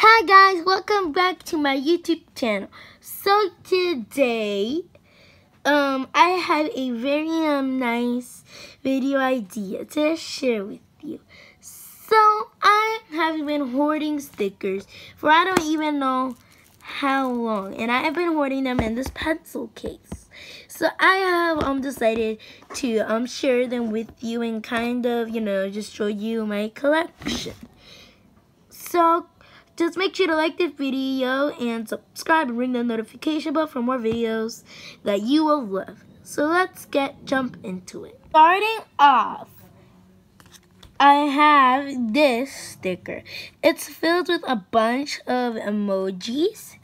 Hi guys, welcome back to my YouTube channel. So today, um, I have a very um nice video idea to share with you. So I have been hoarding stickers for I don't even know how long, and I have been hoarding them in this pencil case. So I have um decided to um share them with you and kind of you know just show you my collection. So just make sure to like this video and subscribe and ring the notification bell for more videos that you will love. So let's get jump into it. Starting off, I have this sticker. It's filled with a bunch of emojis.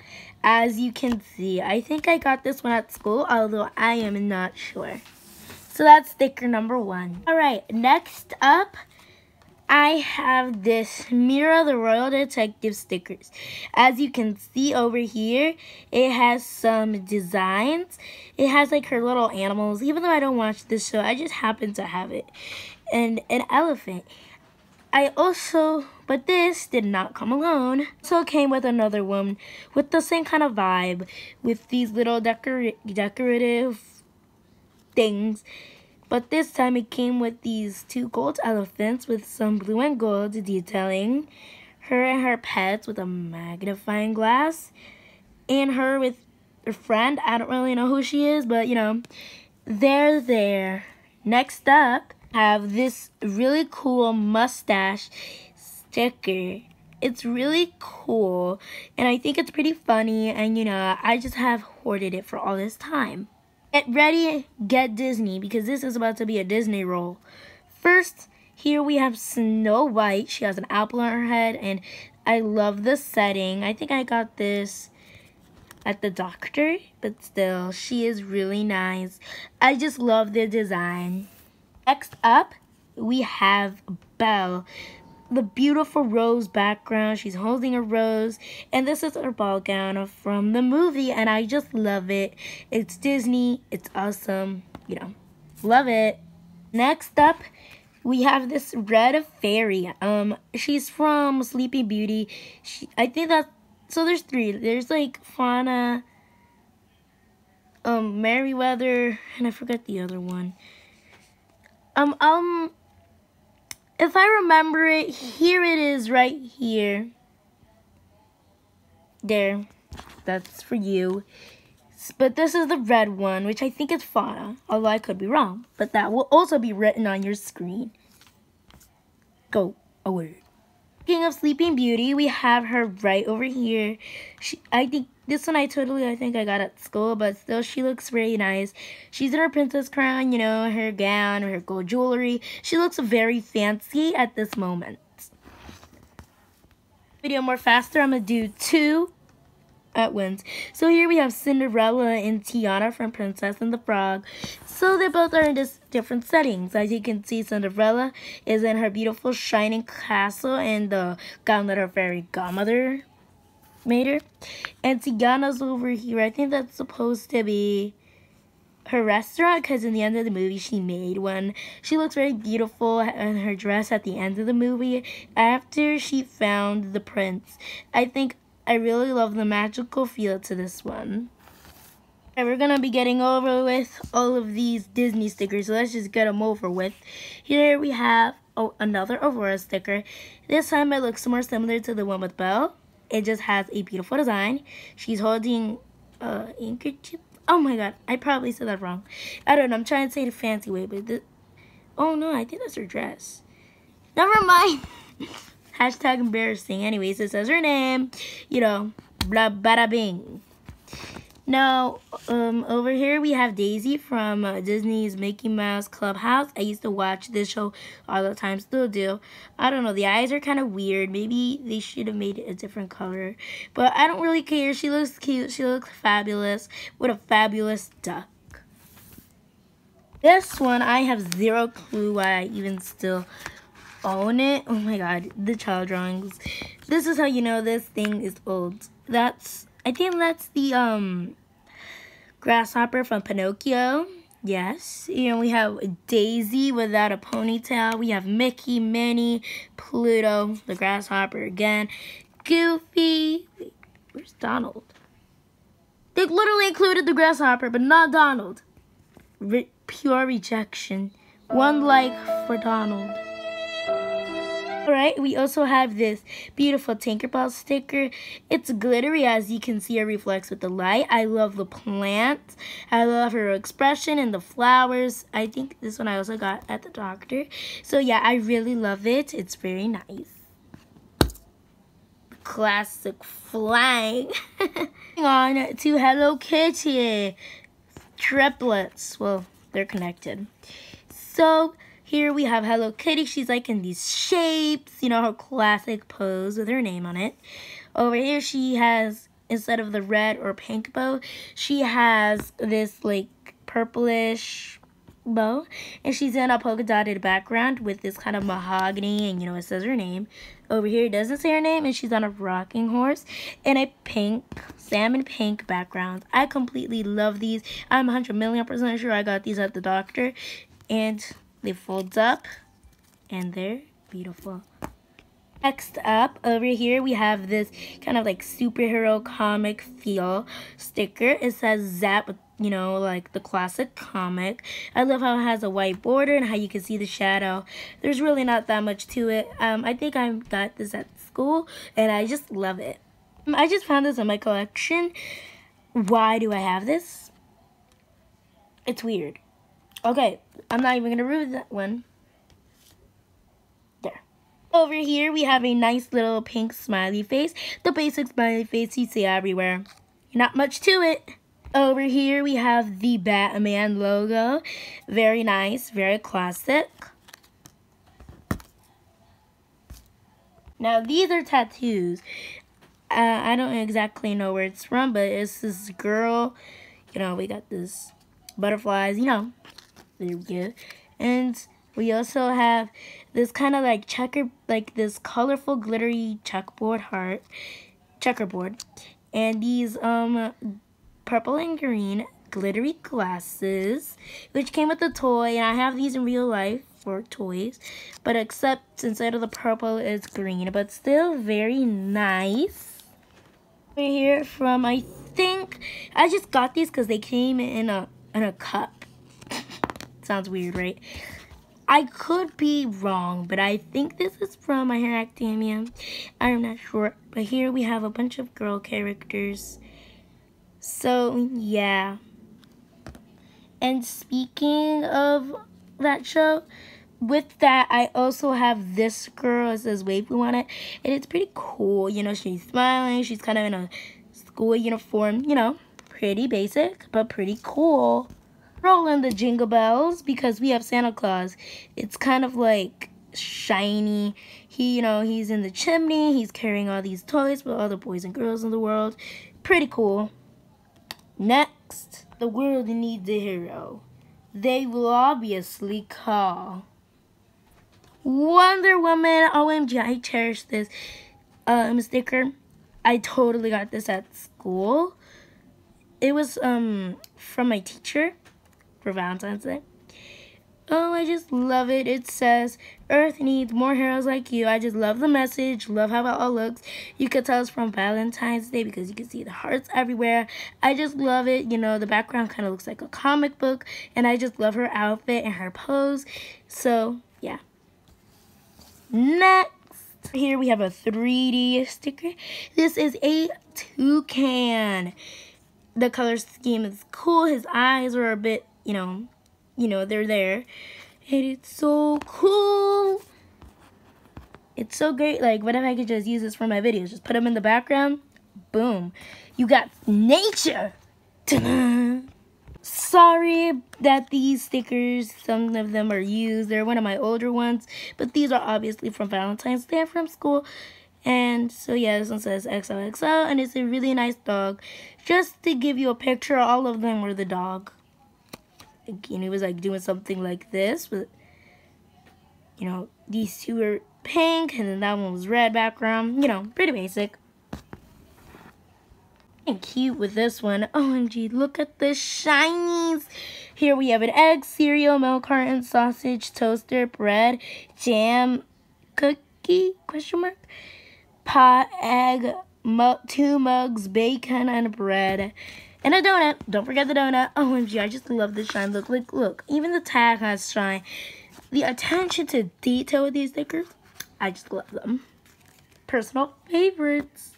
As you can see, I think I got this one at school, although I am not sure. So that's sticker number one. All right, next up, I have this Mira the Royal Detective stickers. As you can see over here, it has some designs. It has like her little animals. Even though I don't watch this show, I just happen to have it. And an elephant. I also, but this did not come alone. So it came with another one with the same kind of vibe with these little decor decorative things but this time it came with these two gold elephants with some blue and gold detailing. Her and her pets with a magnifying glass. And her with her friend. I don't really know who she is, but you know, they're there. Next up, have this really cool mustache sticker. It's really cool, and I think it's pretty funny, and you know, I just have hoarded it for all this time. Get ready, get Disney, because this is about to be a Disney roll. First, here we have Snow White. She has an apple on her head, and I love the setting. I think I got this at the doctor, but still, she is really nice. I just love the design. Next up, we have Belle the beautiful rose background. She's holding a rose. And this is her ball gown from the movie. And I just love it. It's Disney. It's awesome. You know, love it. Next up, we have this red fairy. Um, she's from Sleeping Beauty. She, I think that, so there's three. There's like Fauna, um, Merryweather, and I forgot the other one. Um, um, if I remember it, here it is right here. There. That's for you. But this is the red one, which I think is Fauna, although I could be wrong. But that will also be written on your screen. Go away. Speaking of Sleeping Beauty, we have her right over here. She, I think this one I totally, I think I got at school, but still she looks very nice. She's in her princess crown, you know, her gown, her gold jewelry. She looks very fancy at this moment. Video more faster, I'm to do two at once. So here we have Cinderella and Tiana from Princess and the Frog. So they both are in just different settings. As you can see, Cinderella is in her beautiful shining castle and the gown that her fairy godmother made her. And Tiana's over here. I think that's supposed to be her restaurant because in the end of the movie she made one. She looks very beautiful in her dress at the end of the movie after she found the prince. I think I really love the magical feel to this one. And we're gonna be getting over with all of these Disney stickers, so let's just get them over with. Here we have oh, another Aurora sticker. This time it looks more similar to the one with Belle. It just has a beautiful design. She's holding uh, a handkerchief. Oh my god, I probably said that wrong. I don't know, I'm trying to say it a fancy way, but oh no, I think that's her dress. Never mind. Hashtag embarrassing. Anyways, it says her name. You know, blah, bada bing. Now, um, over here we have Daisy from uh, Disney's Mickey Mouse Clubhouse. I used to watch this show all the time, still do. I don't know, the eyes are kind of weird. Maybe they should have made it a different color. But I don't really care. She looks cute. She looks fabulous. What a fabulous duck. This one, I have zero clue why I even still own it. Oh my god, the child drawings. This is how you know this thing is old. That's I think that's the um grasshopper from Pinocchio. Yes, know, we have Daisy without a ponytail. We have Mickey, Minnie, Pluto, the grasshopper again. Goofy. Wait, where's Donald? They literally included the grasshopper, but not Donald. Re pure rejection. One like for Donald. Alright, we also have this beautiful Tinkerbell sticker. It's glittery as you can see it reflects with the light. I love the plant. I love her expression and the flowers. I think this one I also got at the doctor. So yeah, I really love it. It's very nice. Classic flying. on to Hello Kitty. Triplets. Well, they're connected. So here we have Hello Kitty. She's like in these shapes, you know, her classic pose with her name on it. Over here she has, instead of the red or pink bow, she has this like purplish bow. And she's in a polka dotted background with this kind of mahogany and, you know, it says her name. Over here it doesn't say her name and she's on a rocking horse in a pink, salmon pink background. I completely love these. I'm 100 million percent sure I got these at the doctor. And they fold up and they're beautiful. Next up, over here, we have this kind of like superhero comic feel sticker. It says Zap, you know, like the classic comic. I love how it has a white border and how you can see the shadow. There's really not that much to it. Um, I think I got this at school and I just love it. Um, I just found this in my collection. Why do I have this? It's weird. Okay, I'm not even going to ruin that one. There. Over here, we have a nice little pink smiley face. The basic smiley face you see everywhere. Not much to it. Over here, we have the Batman logo. Very nice, very classic. Now, these are tattoos. Uh, I don't exactly know where it's from, but it's this girl. You know, we got this butterflies, you know, go. And we also have this kind of like checker, like this colorful glittery checkerboard heart, checkerboard. And these um purple and green glittery glasses, which came with the toy. And I have these in real life for toys. But except instead of the purple, it's green. But still very nice. Right here from, I think, I just got these because they came in a, in a cup. Sounds weird, right? I could be wrong, but I think this is from My Hero Academia. I'm not sure. But here we have a bunch of girl characters. So, yeah. And speaking of that show, with that, I also have this girl. It says Wave We Want it. And it's pretty cool. You know, she's smiling. She's kind of in a school uniform. You know, pretty basic, but pretty cool rolling the jingle bells because we have Santa Claus. It's kind of like shiny. He, you know, he's in the chimney. He's carrying all these toys for all the boys and girls in the world. Pretty cool. Next, the world needs a hero. They will obviously call Wonder Woman. OMG, I cherish this um, sticker. I totally got this at school. It was um from my teacher for Valentine's Day. Oh, I just love it. It says, Earth needs more heroes like you. I just love the message. Love how it all looks. You could tell it's from Valentine's Day because you can see the hearts everywhere. I just love it. You know, the background kind of looks like a comic book. And I just love her outfit and her pose. So, yeah. Next. Here we have a 3D sticker. This is a toucan. The color scheme is cool. His eyes are a bit you know, you know, they're there. And it's so cool. It's so great. Like, what if I could just use this for my videos? Just put them in the background. Boom. You got nature. Sorry that these stickers, some of them are used. They're one of my older ones. But these are obviously from Valentine's Day from school. And so yeah, this one says XOXO. And it's a really nice dog. Just to give you a picture, all of them were the dog and he was like doing something like this with you know these two are pink and then that one was red background you know pretty basic. And cute with this one. Omg look at the shinies. Here we have an egg cereal milk carton sausage toaster bread jam cookie question mark pot, egg, two mugs, bacon, and bread. And a donut. Don't forget the donut. OMG, I just love the shine. Look, look, look. Even the tag has shine. The attention to detail with these stickers, I just love them. Personal favorites.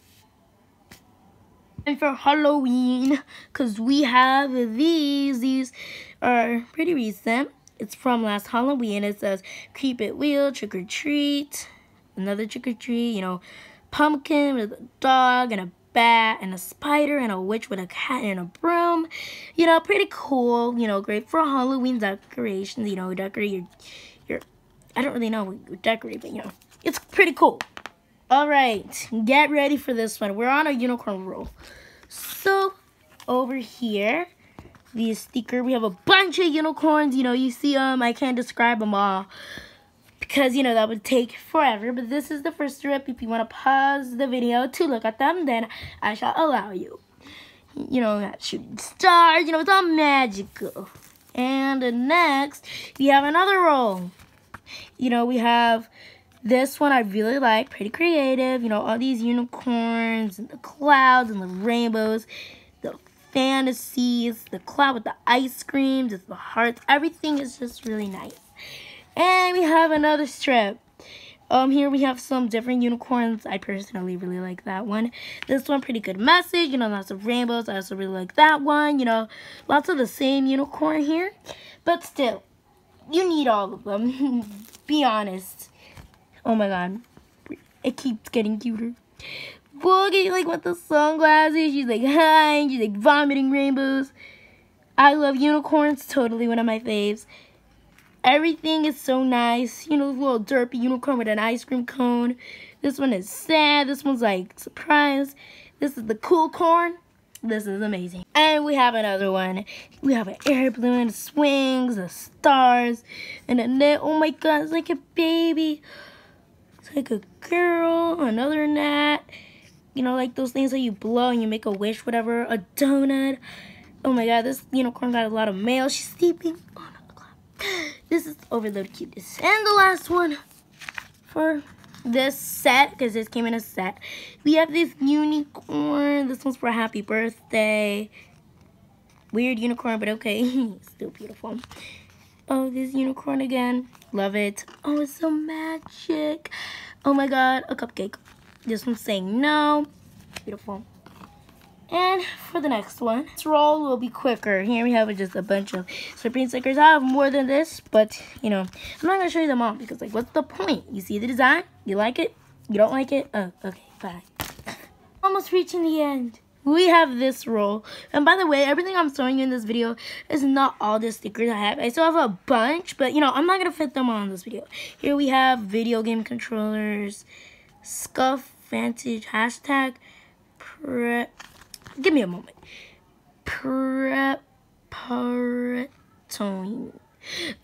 And for Halloween, because we have these. These are pretty recent. It's from last Halloween. It says, Creep It Wheel, Trick or Treat. Another trick or treat, you know, pumpkin with a dog and a bat and a spider and a witch with a cat and a broom. You know, pretty cool. You know, great for Halloween decorations. You know, decorate your, your, I don't really know what you decorate, but you know, it's pretty cool. All right, get ready for this one. We're on a unicorn roll. So, over here, the sticker, we have a bunch of unicorns. You know, you see them. I can't describe them all because you know that would take forever. But this is the first strip if you want to pause the video to look at them then I shall allow you. You know that shooting stars you know it's all magical. And next we have another roll you know we have this one I really like pretty creative. You know all these unicorns and the clouds and the rainbows the fantasies the cloud with the ice cream just the hearts everything is just really nice and we have another strip. Um, here we have some different unicorns. I personally really like that one. This one, pretty good message. You know, lots of rainbows. I also really like that one. You know, lots of the same unicorn here. But still, you need all of them. Be honest. Oh my god. It keeps getting cuter. Boogie, like, with the sunglasses. She's like, hi. She's like vomiting rainbows. I love unicorns. Totally one of my faves. Everything is so nice. You know, little derpy unicorn with an ice cream cone. This one is sad. This one's like surprise. This is the cool corn. This is amazing. And we have another one. We have an air balloon, swings, the stars, and a net. Oh my god, it's like a baby. It's like a girl, another net. You know, like those things that you blow and you make a wish, whatever. A donut. Oh my god, this unicorn got a lot of mail. She's sleeping. Oh this is overload cuteness. And the last one for this set, because this came in a set. We have this unicorn. This one's for happy birthday. Weird unicorn, but okay. Still beautiful. Oh, this unicorn again. Love it. Oh, it's so magic. Oh my god, a cupcake. This one's saying no. Beautiful. And for the next one, this roll will be quicker. Here we have just a bunch of Supreme stickers. I have more than this, but, you know, I'm not going to show you them all because, like, what's the point? You see the design? You like it? You don't like it? Oh, okay, bye. Almost reaching the end. We have this roll. And by the way, everything I'm showing you in this video is not all the stickers I have. I still have a bunch, but, you know, I'm not going to fit them all in this video. Here we have video game controllers, SCUF Vantage, hashtag, pre Give me a moment. Preparatone.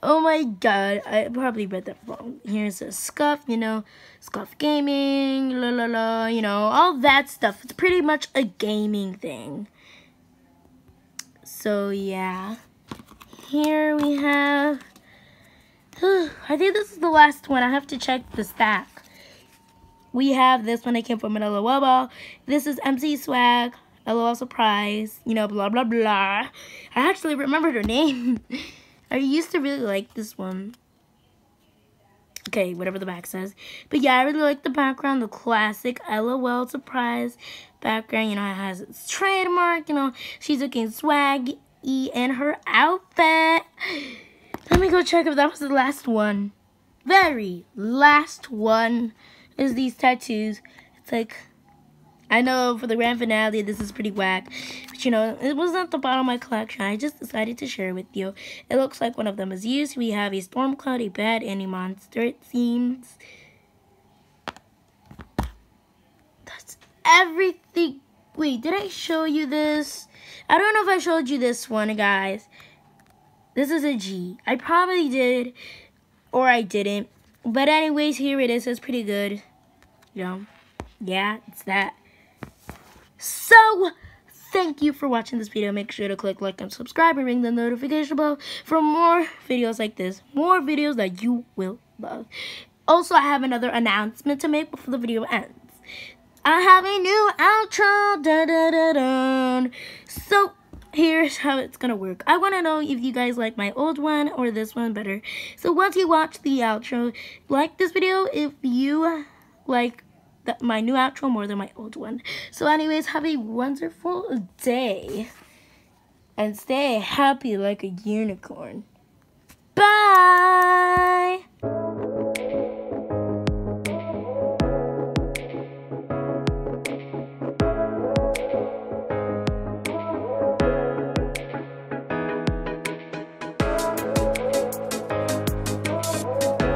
Oh my god, I probably read that wrong. Here's a scuff, you know, SCUF Gaming, la la la, you know, all that stuff. It's pretty much a gaming thing. So yeah, here we have, I think this is the last one. I have to check the stack. We have this one that came from Manila Wubba. This is MC Swag. LOL surprise, you know, blah, blah, blah. I actually remembered her name. I used to really like this one. Okay, whatever the back says. But yeah, I really like the background, the classic LOL surprise background. You know, it has its trademark. You know, she's looking swaggy in her outfit. Let me go check if that was the last one. Very last one is these tattoos. It's like I know for the grand finale, this is pretty whack. But, you know, it was not the bottom of my collection. I just decided to share with you. It looks like one of them is used. We have a storm cloud, a bad any monster, it seems. That's everything. Wait, did I show you this? I don't know if I showed you this one, guys. This is a G. I probably did, or I didn't. But anyways, here it is. It's pretty good. You know, yeah, it's that. So, thank you for watching this video. Make sure to click like and subscribe and ring the notification bell for more videos like this. More videos that you will love. Also, I have another announcement to make before the video ends. I have a new outro. Da, da, da, da. So here's how it's gonna work. I wanna know if you guys like my old one or this one better. So once you watch the outro, like this video if you like the, my new outro more than my old one. So anyways, have a wonderful day. And stay happy like a unicorn. Bye!